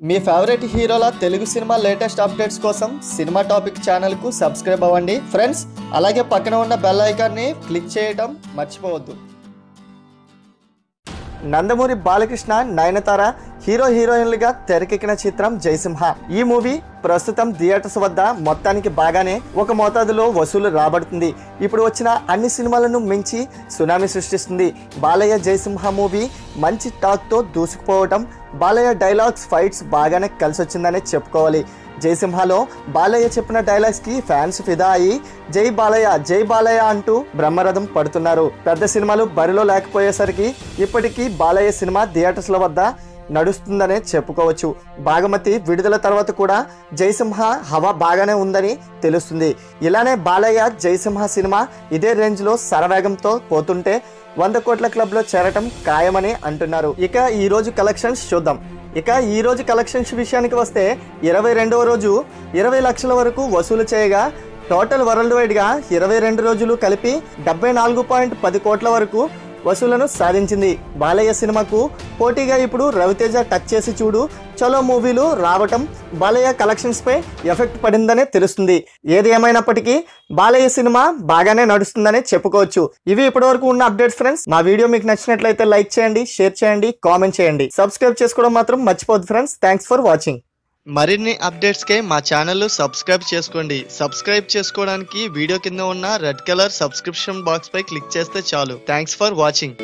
మీ favourite హీరోల Telugu cinema latest updates కోసం cinema topic ఛానల్కు సబ్స్క్రైబ్ అవ్వండి. ఫ్రెండ్స్ అలాగే పక్కన ఉన్న బెల్ ఐకాన్ని క్లిక్ చేయడం మర్చిపోవద్దు. నందమూరి బాలకృష్ణ నయనతార హీరో హీరోయిన్లుగా తెరకెక్కిన చిత్రం జయసింహ. ఈ మూవీ ప్రస్తుతం థియేటర్స్ వద్ద మొత్తానికి బాగానే ఒక మోతాదులో వసూలు రాబడుతుంది. ఇప్పుడు వచ్చిన అన్ని సినిమాలను మించి సునామీ సృష్టిస్తుంది. బాలయ్య జయసింహ మూవీ మంచి టాక్తో దూసుకుపోవటం బాలయ్య డైలాగ్స్ ఫైట్స్ బాగానే కలిసి వచ్చిందనే చెప్పుకోవాలి. జయసింహలో బాలయ్య చెప్పిన డైలాగ్స్కి ఫ్యాన్స్ ఫిదా అయ్యి జై బాలయ్య జై బాలయ్య అంటూ బ్రహ్మరథం పడుతున్నారు. పెద్ద సినిమాలు బరిలో లేకపోయేసరికి ఇప్పటికీ బాలయ్య సినిమా థియేటర్స్ల వద్ద నడుస్తుందనే చెప్పుకోవచ్చు. భాగమతి విడుదల తర్వాత కూడా జయసింహ హవా బాగానే ఉందని తెలుస్తుంది. ఇలానే బాలయ్య జయసింహ సినిమా ఇదే రేంజ్లో సరవేగంతో పోతుంటే వంద కోట్ల క్లబ్లో చేరటం ఖాయమని అంటున్నారు. ఇక ఈ రోజు కలెక్షన్స్ చూద్దాం. ఇక ఈరోజు కలెక్షన్స్ విషయానికి వస్తే ఇరవై రెండవ రోజు ఇరవై లక్షల వరకు వసూలు చేయగా టోటల్ వరల్డ్ వైడ్గా ఇరవై రెండు రోజులు కలిపి డెబ్బై నాలుగు పాయింట్ పది కోట్ల వరకు వసూలను సాధించింది. బాలయ్య సినిమాకు పోటీగా ఇప్పుడు రవితేజ టచ్ చేసి చూడు చలో మూవీలు రావటం బాలయ్య కలెక్షన్స్ పై ఎఫెక్ట్ పడిందనే తెలుస్తుంది. ఏది ఏమైనప్పటికీ బాలయ్య సినిమా బాగానే నడుస్తుందనే చెప్పుకోవచ్చు. ఇవి ఇప్పటివరకు ఉన్న అప్డేట్స్ ఫ్రెండ్స్. మా వీడియో మీకు నచ్చినట్లయితే లైక్ చేయండి షేర్ చేయండి కామెంట్ చేయండి. సబ్స్క్రైబ్ చేసుకోవడం మాత్రం మర్చిపోద్దు ఫ్రెండ్స్. Thanks for watching. మరిన్ని అప్డేట్స్కే మా ఛానల్ సబ్స్క్రైబ్ చేసుకోండి. సబ్స్క్రైబ్ చేసుకోవడానికి వీడియో కింద ఉన్న రెడ్ కలర్ సబ్స్క్రిప్షన్ బాక్స్ పై క్లిక్ చేస్తే చాలు. Thanks for watching.